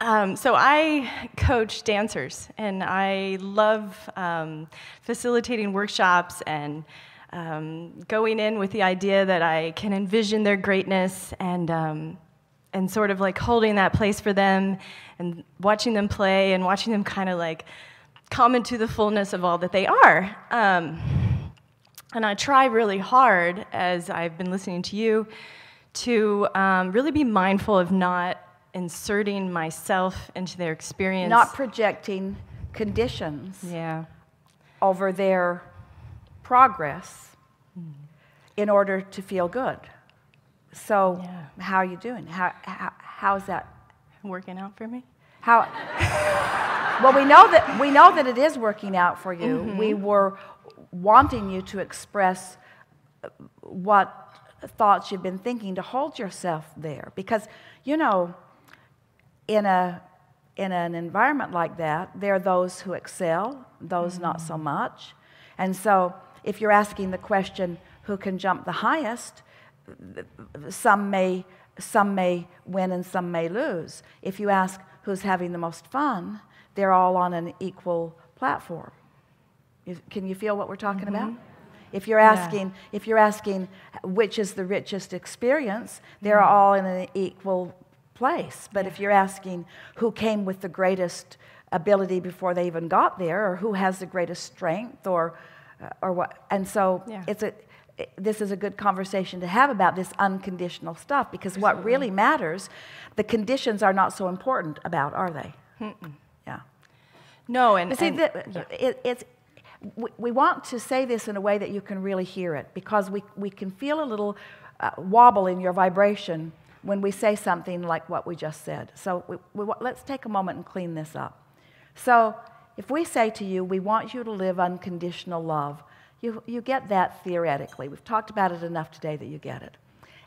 Um, so I coach dancers, and I love um, facilitating workshops and um, going in with the idea that I can envision their greatness and um, and sort of like holding that place for them and watching them play and watching them kind of like come into the fullness of all that they are. Um, and I try really hard as I've been listening to you to um, really be mindful of not inserting myself into their experience. Not projecting conditions yeah. over their progress in order to feel good. So, Yeah. how are you doing? How, how, how's that? Working out for me? How? well, we know that we know that it is working out for you. We were wanting you to express uh, what thoughts you've been thinking to hold yourself there, because you know, in a in an environment like that, there are those who excel, those not so mm-hmm. much, and so if you're asking the question, who can jump the highest? some may some may win and some may lose. If you ask who's having the most fun, they're all on an equal platform. Can you feel what we're talking mm-hmm. about? If you're asking, if you're asking which is the richest experience, they're mm-hmm. all in an equal place. But if you're asking who came with the greatest ability before they even got there, or who has the greatest strength, or uh, or what, and so Yeah. it's a this is a good conversation to have about this unconditional stuff because what really matters, the conditions are not so important about, are they? Yeah. No, and, But see, and- the, it, it's, we, we want to say this in a way that you can really hear it because we, we can feel a little uh, wobble in your vibration when we say something like what we just said. So we, we, let's take a moment and clean this up. So if we say to you, we want you to live unconditional love, you, you get that theoretically. We've talked about it enough today that you get it.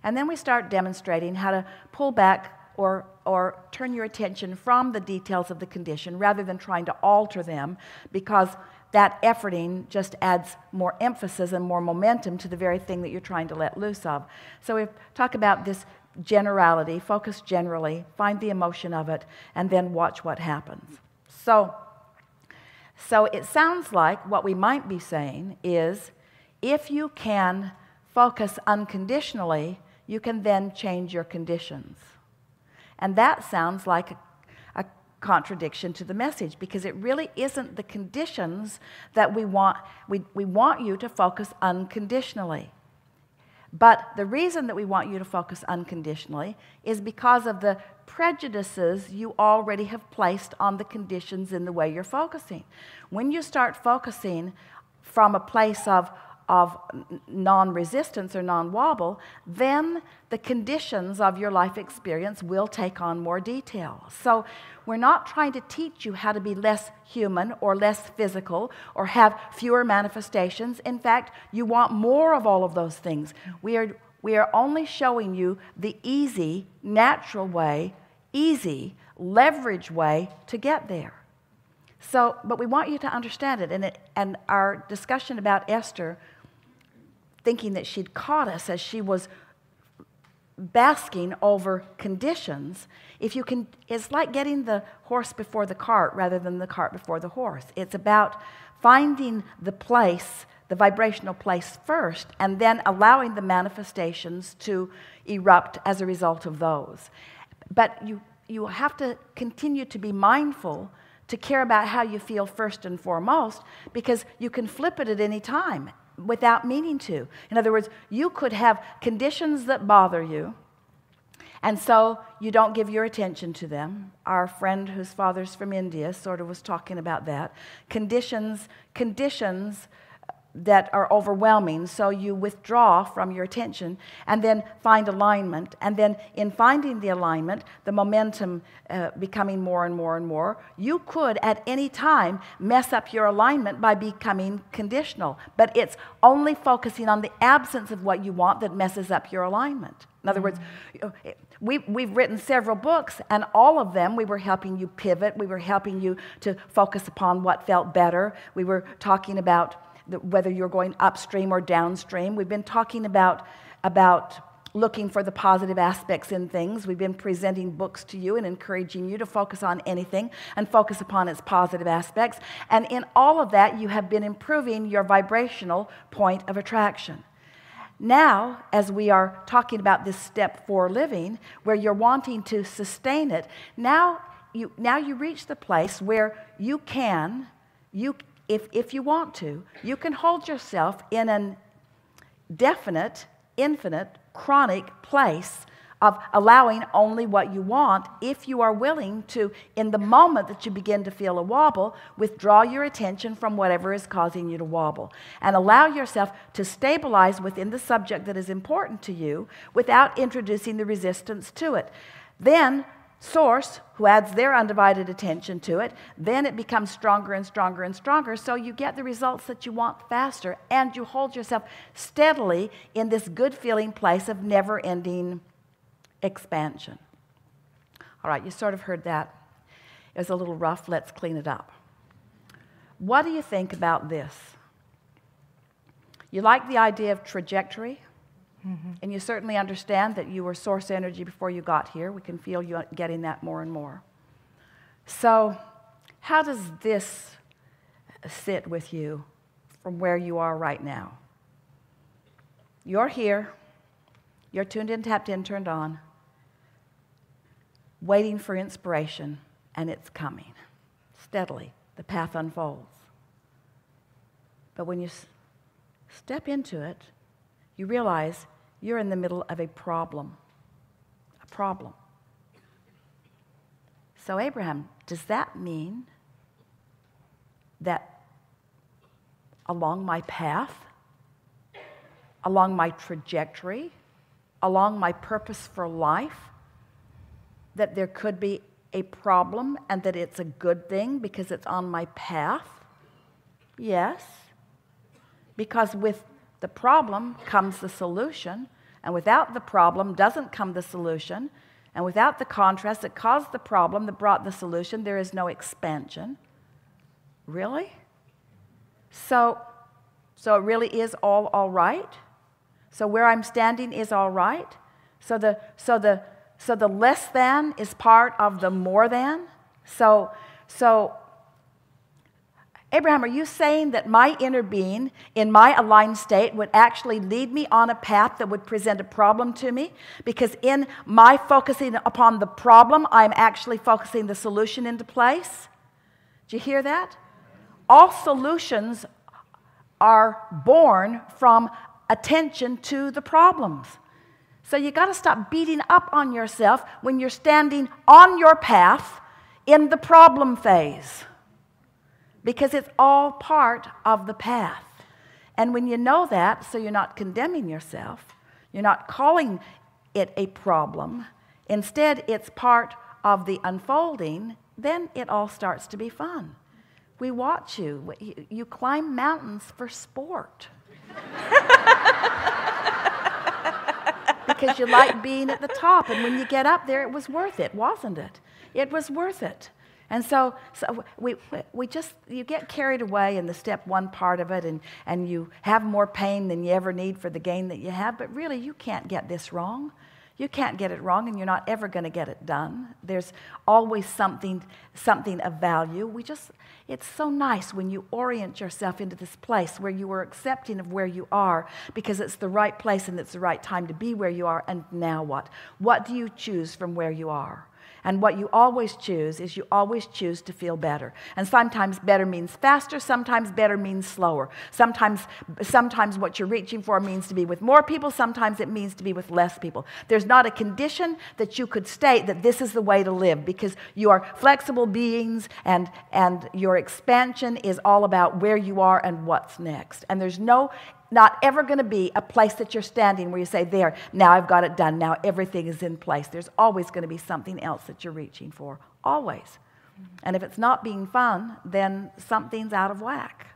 And then we start demonstrating how to pull back or, or turn your attention from the details of the condition rather than trying to alter them because that efforting just adds more emphasis and more momentum to the very thing that you're trying to let loose of. So we talk about this generality, focus generally, find the emotion of it, and then watch what happens. So, so it sounds like what we might be saying is if you can focus unconditionally, you can then change your conditions. And that sounds like a, contradiction to the message because it really isn't the conditions that we want. We, we want you to focus unconditionally. But the reason that we want you to focus unconditionally is because of the prejudices you already have placed on the conditions in the way you're focusing. When you start focusing from a place of, of non resistance or non wobble, then the conditions of your life experience will take on more detail. So, we're not trying to teach you how to be less human or less physical or have fewer manifestations. In fact, you want more of all of those things. We are, we are only showing you the easy, natural way, easy, leverage way to get there. So, but we want you to understand it. And, it, and our discussion about Esther, thinking that she'd caught us as she was basking over conditions, if you can, it's like getting the horse before the cart rather than the cart before the horse. It's about finding the place, the vibrational place first, and then allowing the manifestations to erupt as a result of those. But you, you have to continue to be mindful to care about how you feel first and foremost because you can flip it at any time without meaning to. In other words, you could have conditions that bother you, and so you don't give your attention to them. Our friend whose father's from India sort of was talking about that. Conditions, conditions that are overwhelming, so you withdraw from your attention and then find alignment. And then, in finding the alignment, the momentum uh, becoming more and more and more, you could at any time mess up your alignment by becoming conditional. But it's only focusing on the absence of what you want that messes up your alignment. In other words, we, we've written several books, and all of them we were helping you pivot. We were helping you to focus upon what felt better. We were talking about whether you're going upstream or downstream. We've been talking about, about looking for the positive aspects in things. We've been presenting books to you and encouraging you to focus on anything and focus upon its positive aspects. And in all of that, you have been improving your vibrational point of attraction. Now, as we are talking about this step for living, where you're wanting to sustain it, now you, now you reach the place where you can, you, if, if you want to, you can hold yourself in an definite, infinite, chronic place of allowing only what you want if you are willing to, in the moment that you begin to feel a wobble, withdraw your attention from whatever is causing you to wobble and allow yourself to stabilize within the subject that is important to you without introducing the resistance to it. Then source who adds their undivided attention to it, then it becomes stronger and stronger and stronger. So you get the results that you want faster and you hold yourself steadily in this good feeling place of never ending expansion. All right, you sort of heard that. It was a little rough. Let's clean it up. What do you think about this? You like the idea of trajectory? Mm-hmm. And you certainly understand that you were source energy before you got here. We can feel you getting that more and more. So, how does this sit with you from where you are right now? You're here, you're tuned in, tapped in, turned on, waiting for inspiration, and it's coming. Steadily, the path unfolds. But when you step into it, you realize you're in the middle of a problem. A problem. So, Abraham, does that mean that along my path, along my trajectory, along my purpose for life, that there could be a problem and that it's a good thing because it's on my path? Yes. Because with the problem comes the solution, and without the problem doesn't come the solution, and without the contrast that caused the problem that brought the solution, there is no expansion. Really? So, so it really is all all right? So where I'm standing is all right? So the so the so the less than is part of the more than? So so Abraham, are you saying that my inner being in my aligned state would actually lead me on a path that would present a problem to me? Because in my focusing upon the problem, I'm actually focusing the solution into place? Do you hear that? All solutions are born from attention to the problems. So you got to stop beating up on yourself when you're standing on your path in the problem phase because it's all part of the path. And when you know that, so you're not condemning yourself, you're not calling it a problem, instead, it's part of the unfolding, then it all starts to be fun. We watch you, you climb mountains for sport. because you like being at the top. And when you get up there, it was worth it, wasn't it? It was worth it. And so, so we, we just, you get carried away in the step one part of it, and, and you have more pain than you ever need for the gain that you have. But really, you can't get this wrong. You can't get it wrong, and you're not ever going to get it done. There's always something, something of value. We just, it's so nice when you orient yourself into this place where you are accepting of where you are because it's the right place and it's the right time to be where you are. And now what? What do you choose from where you are? And what you always choose is you always choose to feel better. And sometimes better means faster, sometimes better means slower. Sometimes, sometimes what you're reaching for means to be with more people, sometimes it means to be with less people. There's not a condition that you could state that this is the way to live because you are flexible beings and, and your expansion is all about where you are and what's next. And there's no not ever going to be a place that you're standing where you say, There, now I've got it done. Now everything is in place. There's always going to be something else that you're reaching for. Always. And if it's not being fun, then something's out of whack.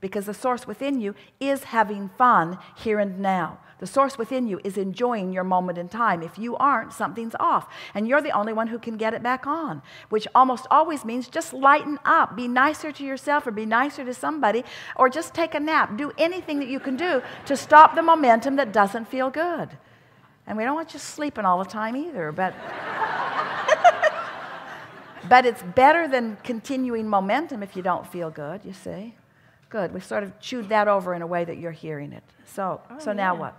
Because the source within you is having fun here and now. The source within you is enjoying your moment in time. If you aren't, something's off. And you're the only one who can get it back on, which almost always means just lighten up. Be nicer to yourself or be nicer to somebody or just take a nap. Do anything that you can do to stop the momentum that doesn't feel good. And we don't want you sleeping all the time either, but. but it's better than continuing momentum if you don't feel good, you see. Good. We sort of chewed that over in a way that you're hearing it. So, Oh, so now what?